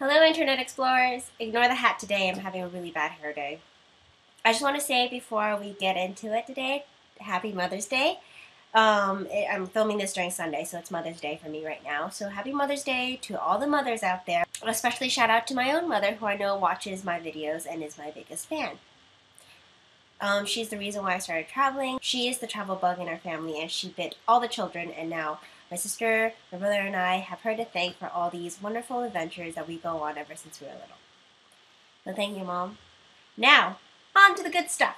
Hello, Internet Explorers. Ignore the hat today. I'm having a really bad hair day. I just want to say before we get into it today, Happy Mother's Day. Um, I'm filming this during Sunday, so it's Mother's Day for me right now. So happy Mother's Day to all the mothers out there. Especially shout out to my own mother, who I know watches my videos and is my biggest fan. Um, she's the reason why I started traveling. She is the travel bug in our family, and she bit all the children, and now my sister, my brother, and I have her to thank for all these wonderful adventures that we go on ever since we were little. So thank you, Mom. Now, on to the good stuff.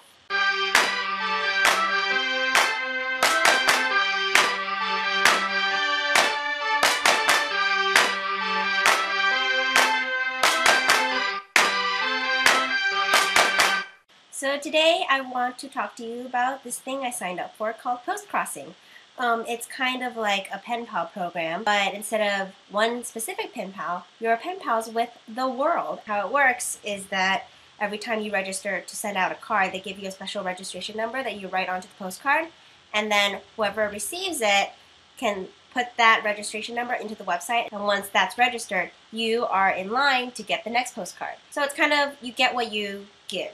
So today I want to talk to you about this thing I signed up for called Postcrossing. Um, it's kind of like a pen pal program, but instead of one specific pen pal, you're pen pals with the world. How it works is that every time you register to send out a card, they give you a special registration number that you write onto the postcard, and then whoever receives it can put that registration number into the website, and once that's registered, you are in line to get the next postcard. So it's kind of, you get what you give.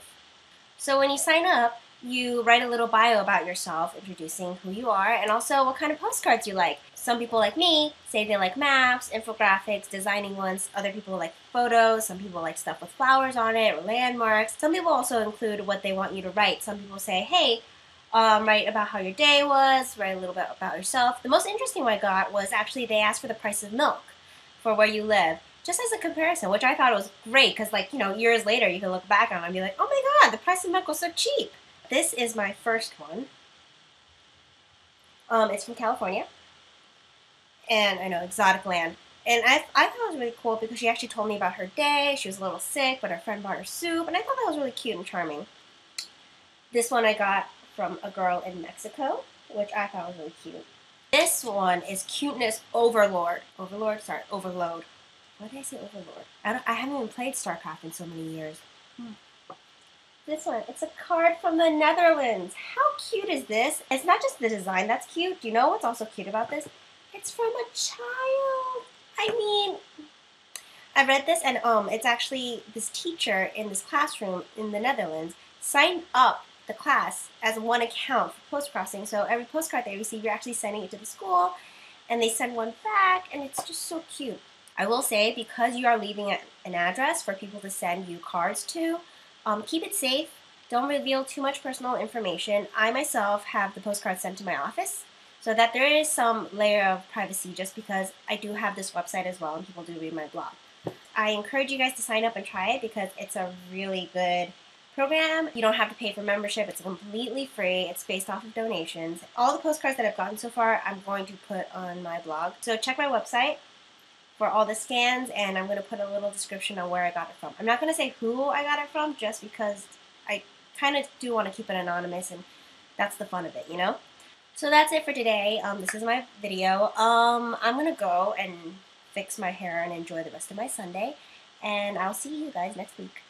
So when you sign up, you write a little bio about yourself, introducing who you are, and also what kind of postcards you like. Some people like me say they like maps, infographics, designing ones. Other people like photos. Some people like stuff with flowers on it or landmarks. Some people also include what they want you to write. Some people say, hey, um, write about how your day was, write a little bit about yourself. The most interesting one I got was actually they asked for the price of milk for where you live just as a comparison, which I thought was great because, like, you know, years later you can look back on it and be like, oh my god, the price of milk was so cheap. This is my first one. Um, it's from California. And I know, exotic land. And I, I thought it was really cool because she actually told me about her day. She was a little sick, but her friend brought her soup. And I thought that was really cute and charming. This one I got from a girl in Mexico, which I thought was really cute. This one is Cuteness Overlord. Overlord? Sorry, Overload. Why did I say Overlord? I, I haven't even played StarCraft in so many years. Hmm. This one, it's a card from the Netherlands. How cute is this? It's not just the design that's cute. Do you know what's also cute about this? It's from a child. I mean, I read this and um, it's actually this teacher in this classroom in the Netherlands signed up the class as one account for Postcrossing. So every postcard they receive, you're actually sending it to the school, and they send one back, and it's just so cute. I will say because you are leaving an address for people to send you cards to, um, keep it safe. Don't reveal too much personal information. I myself have the postcard sent to my office so that there is some layer of privacy just because I do have this website as well and people do read my blog. I encourage you guys to sign up and try it because it's a really good program. You don't have to pay for membership. It's completely free. It's based off of donations. All the postcards that I've gotten so far, I'm going to put on my blog. So check my website for all the scans, and I'm going to put a little description on where I got it from. I'm not going to say who I got it from just because I kind of do want to keep it anonymous, and that's the fun of it, you know? So that's it for today. Um, this is my video. Um, I'm going to go and fix my hair and enjoy the rest of my Sunday, and I'll see you guys next week.